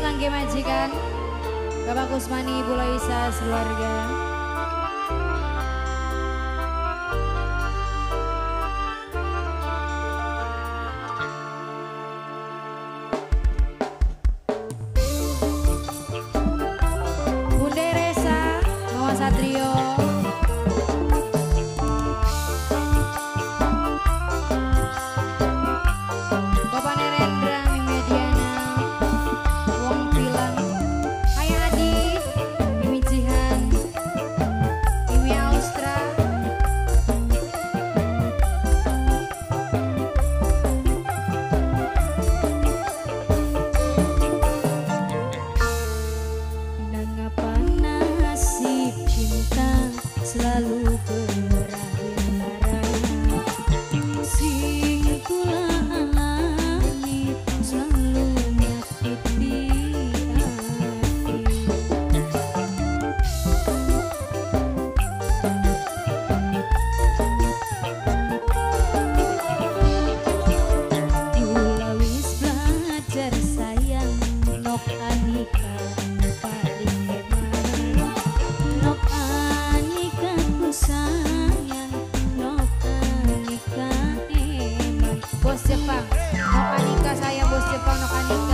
kangge majikan Bapak Kusmani Ibu Loisa keluarga, Bunda Resa Mama Satrio. Nokanika saya bos Jepang Nokanika